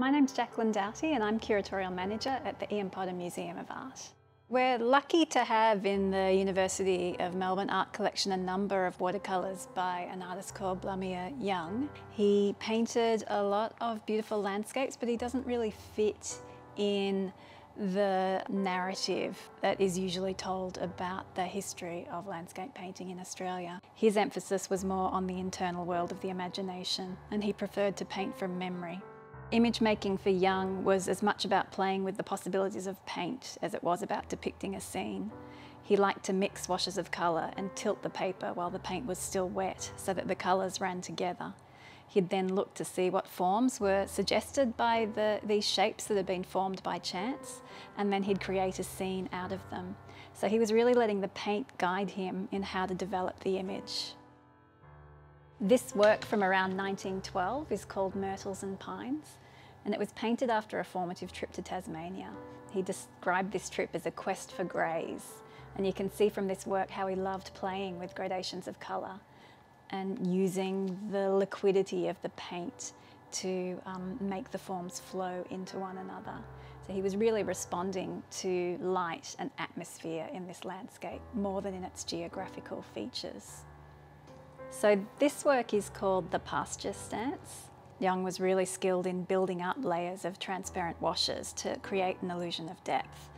My name's Jacqueline Doughty and I'm Curatorial Manager at the Ian Potter Museum of Art. We're lucky to have in the University of Melbourne art collection a number of watercolours by an artist called Blamire Young. He painted a lot of beautiful landscapes but he doesn't really fit in the narrative that is usually told about the history of landscape painting in Australia. His emphasis was more on the internal world of the imagination and he preferred to paint from memory. Image making for Young was as much about playing with the possibilities of paint as it was about depicting a scene. He liked to mix washes of colour and tilt the paper while the paint was still wet so that the colours ran together. He'd then look to see what forms were suggested by the, these shapes that had been formed by chance, and then he'd create a scene out of them. So he was really letting the paint guide him in how to develop the image. This work from around 1912 is called Myrtles and Pines and it was painted after a formative trip to Tasmania. He described this trip as a quest for greys and you can see from this work how he loved playing with gradations of colour and using the liquidity of the paint to um, make the forms flow into one another. So he was really responding to light and atmosphere in this landscape more than in its geographical features. So this work is called the pasture stance. Young was really skilled in building up layers of transparent washes to create an illusion of depth.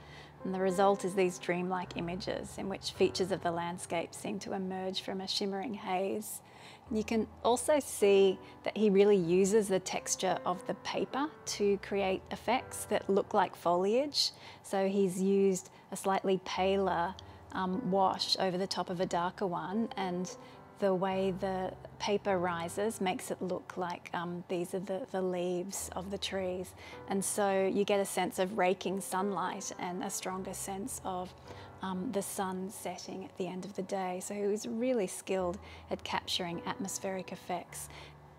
And the result is these dreamlike images in which features of the landscape seem to emerge from a shimmering haze. You can also see that he really uses the texture of the paper to create effects that look like foliage. So he's used a slightly paler um, wash over the top of a darker one and the way the paper rises makes it look like um, these are the, the leaves of the trees. And so you get a sense of raking sunlight and a stronger sense of um, the sun setting at the end of the day. So he was really skilled at capturing atmospheric effects.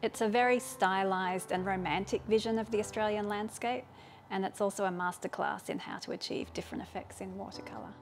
It's a very stylised and romantic vision of the Australian landscape and it's also a masterclass in how to achieve different effects in watercolour.